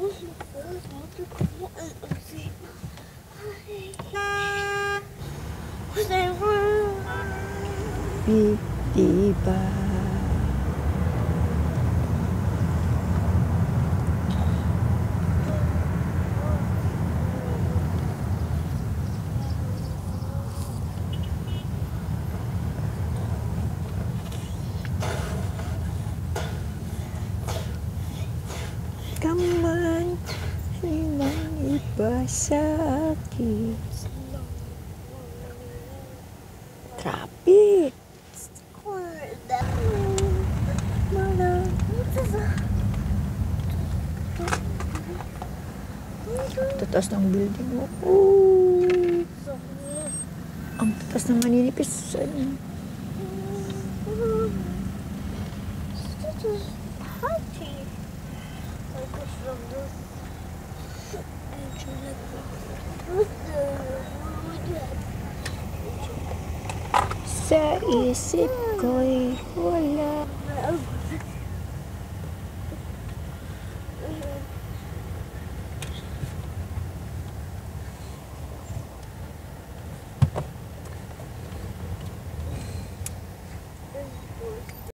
我什么？我什么？我嗯嗯谁？哎呀！我在乎你一百。Kaman Hinang iba sakit Traffic Mana Tatas ng building mo oh. Ang tatas ng maninipis Ano? Sa isip ko'y wala